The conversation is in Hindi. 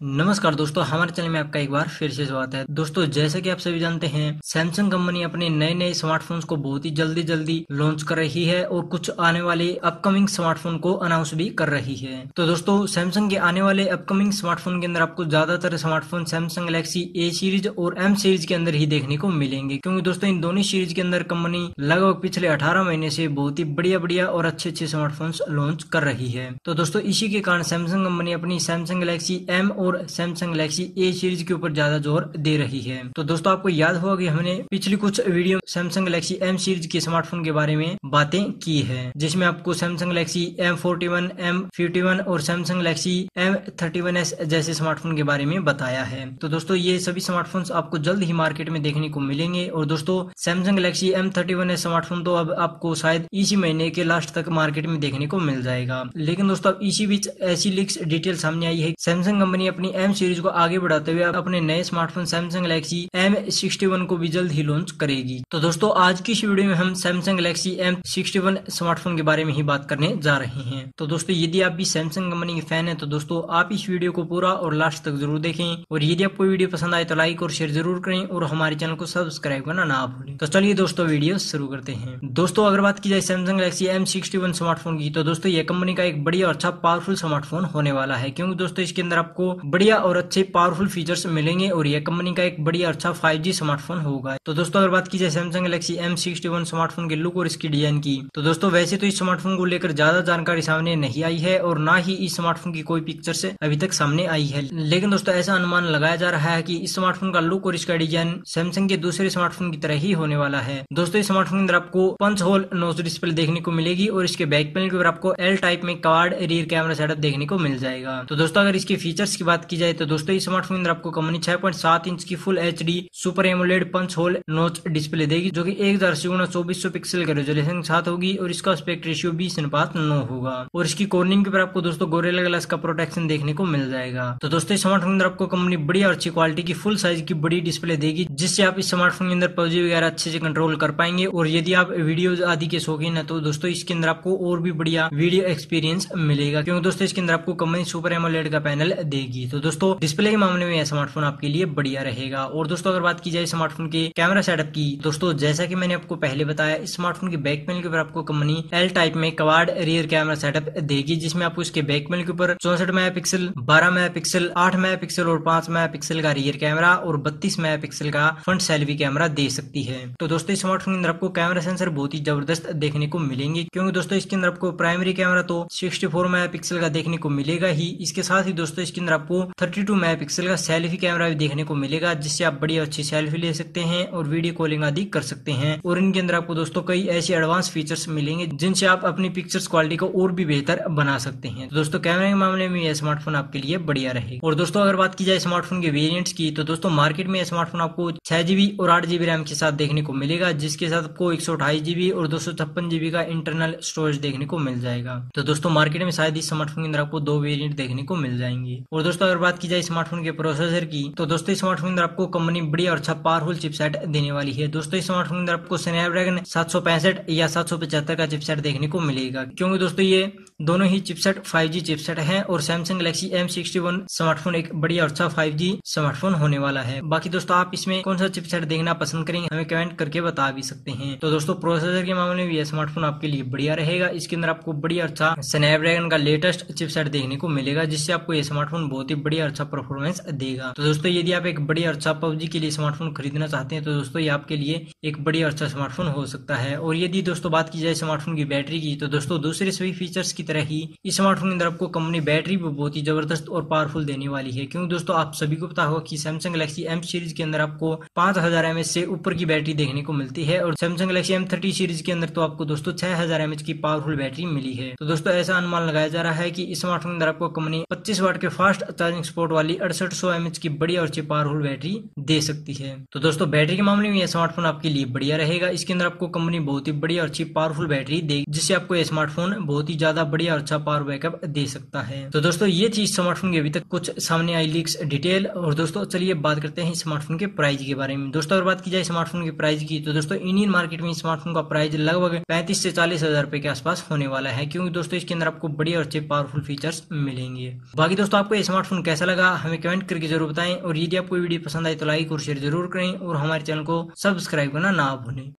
नमस्कार दोस्तों, हमारे चैनल में आपका एक बार फिर से स्वागत है। दोस्तों, जैसे कि आप सभी जानते हैं सैमसंग कंपनी अपने नए नए स्मार्टफोन्स को बहुत ही जल्दी जल्दी लॉन्च कर रही है और कुछ आने वाले अपकमिंग स्मार्टफ़ोन को अनाउंस भी कर रही है। तो दोस्तों सैमसंग के आने वाले अपकमिंग स्मार्टफ़ोन के अंदर आपको ज़्यादातर smartphone Samsung Galaxy A series और एम सीरीज़ के अंदर ही देखने को मिलेंगे। क्योंकि दोस्तों, इन दोनों सीरीज़ के अंदर कंपनी लगभग पिछले अठारह महीने से बहुत ही बढ़िया बढ़िया और अच्छे अच्छे स्मार्टफ़ोन लॉन्च कर रही है। तो दोस्तों, इसी के कारण सैमसंग कंपनी अपनी सैमसंग गैलेक्सी एम और सैमसंग गैलेक्सी ए सीरीज़ के ऊपर ज़्यादा ज़ोर दे रही है। तो दोस्तों, आपको याद होगा कि हमने पिछली कुछ video Samsung Galaxy M series के स्मार्टफ़ोन के बारे में बातें की है, जिसमें आपको सैमसंग गैलेक्सी एम फोर्टी और सैमसंग गैलेक्सी एम जैसे स्मार्टफ़ोन के बारे में बताया है। तो दोस्तों, ये सभी स्मार्टफ़ोन आपको जल्द ही मार्केट में देखने को मिलेंगे। और दोस्तों Samsung Galaxy M thirty one S smartphone तो अब आपको शायद इसी महीने के लास्ट तक मार्केट में देखने को मिल जाएगा। लेकिन दोस्तों, अब इसी बीच ऐसी लिक्स डिटेल सामने आई है सैमसंग कंपनी अपनी एम सीरीज़ को आगे बढ़ाते हुए अपने नए smartphone Samsung Galaxy M sixty one को भी जल्द ही लॉन्च करेगी। तो दोस्तों, आज की इस वीडियो में हम Samsung Galaxy M sixty one smartphone के बारे में ही बात करने जा रहे हैं। तो दोस्तों, यदि आप भी सैमसंग कंपनी के फ़ैन है तो दोस्तों, आप इस वीडियो को पूरा और लास्ट तक ज़रूर देखें। और यदि आपको वीडियो पसंद आए तो लाइक और शेयर ज़रूर करें और हमारे चैनल को सब्सक्राइब करना ना भूलें। तो चलिए दोस्तों वीडियो शुरू करते हैं। दोस्तों, अगर बात की जाए Samsung Galaxy M sixty one smartphone की तो दोस्तों, ये कंपनी का एक बढ़िया और अच्छा पावरफुल स्मार्टफ़ोन होने वाला है। क्योंकि दोस्तों, इसके अंदर आपको बढ़िया और अच्छे पावरफुल फीचर्स मिलेंगे और यह कंपनी का एक बढ़िया अच्छा फाइव स्मार्टफ़ोन होगा। तो दोस्तों, अगर बात की जाए सैमसंग गैलेक्सी एम स्मार्टफ़ोन के लुक और इसकी डिज़ाइन की तो दोस्तों, वैसे तो इस स्मार्टफ़ोन को लेकर ज़्यादा जानकारी सामने नहीं आई है और ना ही इस स्मार्टफ़ोन की कोई पिक्चर अभी तक सामने आई है। लेकिन दोस्तों, ऐसा अनुमान लगाया जा रहा है की इस स्मार्टफ़ोन का लुक और इसका डिज़ाइन सैमसंग के दूसरे स्मार्टफ़ोन की तरह ही होने वाला है। दोस्तों, इस स्मार्टफ़ोन के अंदर आपको पंच होल नोज़ डिस्प्ले देखने को मिलेगी और इसके बैक पैनल के ऊपर आपको एल टाइप में कार्ड रियर कैमरा सेटअप देखने को मिल जाएगा। तो दोस्तों, अगर इसके फीचर्स की बात की जाए तो दोस्तों इस स्मार्टफ़ोन अंदर आपको कंपनी छह पॉइंट सात इंच की full H D super AMOLED punch hole notch display देगी, जो कि एक हज़ार अस्सी गुना चौबीस सौ पिक्सल के रेजोल्यूशन के साथ होगी और इसका स्पेक्ट रेशियो बीस अनुपात नौ होगा। और इसकी कोर्निंग के ऊपर आपको दोस्तों गोरेला ग्लास का प्रोटेक्शन देखने को मिल जाएगा। तो दोस्तों स्मार्टफ़ोन अंदर आपको कंपनी बड़ी और अच्छी क्वालिटी की फुल साइज़ की बड़ी डिस्प्ले देगी, जिससे आप इस स्मार्टफ़ोन के अंदर पबजी वगैरह अच्छे से कंट्रोल कर पाएँगे। और यदि आप वीडियो आदि के शौकीन है तो दोस्तों, इसके अंदर आपको और भी बढ़िया वीडियो एक्सपीरियंस मिलेगा, क्योंकि दोस्तों, इसके अंदर आपको कंपनी सुपर एमोलेड का पैनल देगी। तो दोस्तों डिस्प्ले के मामले में यह स्मार्टफ़ोन आपके लिए बढ़िया रहेगा। और दोस्तों, अगर बात की जाए स्मार्टफ़ोन के कैमरा सेटअप की, दोस्तों, जैसा कि मैंने आपको पहले बताया स्मार्टफ़ोन के बैक पैनल के ऊपर आपको कंपनी एल टाइप में कवाड रियर कैमरा सेटअप देगी, जिसमें आपको इसके बैक पैनल के ऊपर चौसठ मेगा पिक्सल बारह मेगा पिक्सल आठ मेगा पिक्सल और पाँच मेगा पिक्सल का रियर कैमरा और बत्तीस मेगा पिक्सल का फ्रंट सेल्फी कैमरा दे सकती है। तो दोस्तों, इस स्मार्टफ़ोन के अंदर आपको कैमरा सेंसर बहुत ही ज़बरदस्त देखने को मिलेंगे, क्योंकि दोस्तों, इसके अंदर आपको प्राइमरी कैमरा तो सिक्सटी फोर मेगा पिक्सल का देखने को मिलेगा ही। इसके साथ ही दोस्तों, इसके अंदर आपको थर्टी टू मेगा पिक्सल का सेल्फी कैमरा भी देखने को मिलेगा, जिससे आप बड़ी अच्छी सेल्फी ले सकते हैं और वीडियो कॉलिंग आदि कर सकते हैं। और इनके अंदर आपको दोस्तों कई ऐसे एडवांस फीचर्स मिलेंगे, जिनसे आप अपनी पिक्चर्स क्वालिटी को और भी बेहतर बना सकते हैं। तो दोस्तों कैमरे के मामले में यह स्मार्टफ़ोन आपके लिए बढ़िया रहेगा। और दोस्तों, अगर बात की जाए स्मार्टफ़ोन के वेरियंट्स की तो दोस्तों मार्केट में स्मार्टफ़ोन आपको छह जीबी और आठ जीबी रैम के साथ देखने को मिलेगा, जिसके साथ आपको एक और दो का इंटरनल स्टोरेज देखने को मिल जाएगा। तो दोस्तों मार्केट में शायद इस स्मार्टफ़ोन के अंदर आपको दो वेरियंट देखने को मिल जाएँगे। और दोस्तों अगर बात की जाए स्मार्टफ़ोन के प्रोसेसर की तो दोस्तों स्मार्टफ़ोन अंदर आपको कंपनी बड़ी और अच्छा पावरफुल चिपसेट देने वाली है। दोस्तों स्मार्टफ़ोन अंदर आपको स्नैपड्रैगन सात या सात सौ पचहत्तर का चिपसेट देखने को मिलेगा। क्योंकि दोस्तों, ये दोनों ही चिपसेट 5G चिपसेट हैं और सैमसंग गैलेक्सी M61 स्मार्टफ़ोन एक बढ़िया अच्छा 5G स्मार्टफ़ोन होने वाला है। बाकी दोस्तों, आप इसमें कौन सा चिपसेट देखना पसंद करेंगे, हमें कमेंट करके बता भी सकते हैं। तो दोस्तों प्रोसेसर के मामले में यह स्मार्टफ़ोन आपके लिए बढ़िया रहेगा। इसके अंदर आपको बढ़िया अच्छा स्नैपड्रैगन का लेटेस्ट चिपसेट देखने को मिलेगा, जिससे आपको ये स्मार्टफ़ोन बहुत ही बढ़िया अच्छा परफॉर्मेंस देगा। तो दोस्तों, यदि आप एक बढ़िया अच्छा पबजी के लिए स्मार्टफ़ोन खरीदना चाहते हैं तो दोस्तों, ये आपके लिए एक बढ़िया अच्छा स्मार्टफ़ोन हो सकता है। और यदि दोस्तों, बात की जाए स्मार्टफ़ोन की बैटरी की तो दोस्तों, दूसरे सभी फीचर्स की तरह ही इस स्मार्टफ़ोन के अंदर आपको कंपनी बैटरी भी बहुत ही ज़बरदस्त और पावरफुल देने वाली है। क्योंकि दोस्तों, आप सभी को पता होगा कि सैमसंग गैलेक्सी एम सीरीज़ के अंदर आपको पाँच हज़ार से ऊपर की बैटरी देखने को मिलती है। और Samsung Galaxy M thirty series के अंदर तो आपको दोस्तों छह हज़ार की पावरफुल बैटरी मिली है। तो दोस्तों, ऐसा अनुमान लगाया जा रहा है कि स्मार्टफ़ोन के अंदर आपको कंपनी पच्चीस वाट के फास्ट चार्जिंग सपोर्ट वाली अड़सठ सौ की बड़ी और अच्छी पावरफुल बैटरी दे सकती है। तो दोस्तों बैटरी के मामले में यह स्मार्टफ़ोन आपके लिए बढ़िया रहेगा। इसके अंदर आपको कंपनी बहुत ही बढ़िया और अच्छी पावरफुल बैटरी देगी जिससे आपको यह स्मार्टफ़ोन बहुत ही ज़्यादा बढ़िया और अच्छा पावर बैकअप दे सकता है। तो दोस्तों, ये थी स्मार्टफ़ोन की अभी तक कुछ सामने आई लीक्स डिटेल और दोस्तों, चलिए बात करते हैं स्मार्टफ़ोन के प्राइस के बारे में। दोस्तों, अगर बात की जाए स्मार्टफ़ोन के प्राइस की तो दोस्तों इंडियन मार्केट में स्मार्टफ़ोन का प्राइस लगभग पैंतीस से चालीस हज़ार रुपए के आसपास होने वाला है, क्योंकि दोस्तों, इसके अंदर आपको बढ़िया और अच्छे पावरफुल फीचर्स मिलेंगे। बाकी दोस्तों, आपको स्मार्टफ़ोन स्मार्टफ़ोन कैसा लगा, हमें कमेंट करके ज़रूर बताएँ। और यदि आपको वीडियो पसंद आए तो लाइक और शेयर ज़रूर करें। और हमारे चैनल को सब्सक्राइब करना ना भूलें।